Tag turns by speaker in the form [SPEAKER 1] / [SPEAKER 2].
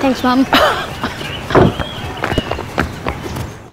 [SPEAKER 1] Thanks, Mom.